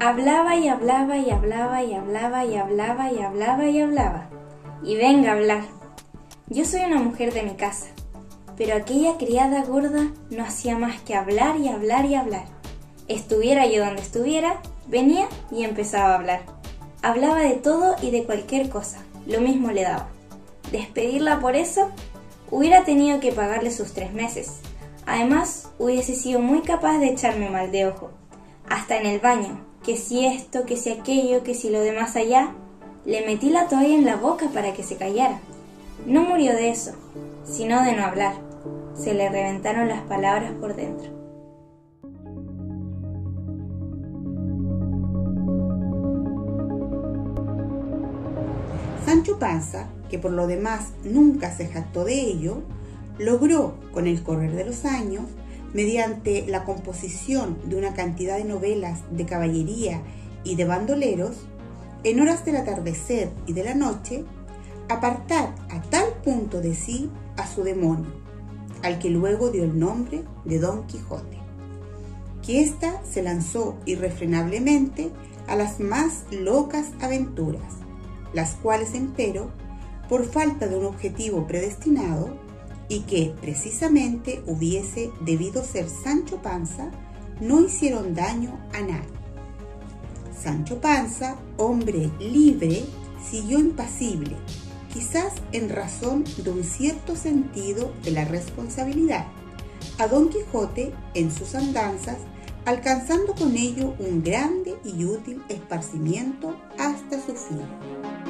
Hablaba y hablaba y hablaba y hablaba y hablaba y hablaba y hablaba. Y venga a hablar. Yo soy una mujer de mi casa, pero aquella criada gorda no hacía más que hablar y hablar y hablar. Estuviera yo donde estuviera, venía y empezaba a hablar. Hablaba de todo y de cualquier cosa, lo mismo le daba. Despedirla por eso, hubiera tenido que pagarle sus tres meses. Además, hubiese sido muy capaz de echarme mal de ojo. Hasta en el baño, que si esto, que si aquello, que si lo de más allá, le metí la toalla en la boca para que se callara. No murió de eso, sino de no hablar. Se le reventaron las palabras por dentro. Sancho Panza, que por lo demás nunca se jactó de ello, logró, con el correr de los años, mediante la composición de una cantidad de novelas de caballería y de bandoleros, en horas del atardecer y de la noche, apartar a tal punto de sí a su demonio, al que luego dio el nombre de Don Quijote, que ésta se lanzó irrefrenablemente a las más locas aventuras, las cuales, empero, por falta de un objetivo predestinado, y que precisamente hubiese debido ser Sancho Panza, no hicieron daño a nadie. Sancho Panza, hombre libre, siguió impasible, quizás en razón de un cierto sentido de la responsabilidad, a Don Quijote en sus andanzas, alcanzando con ello un grande y útil esparcimiento hasta su fin.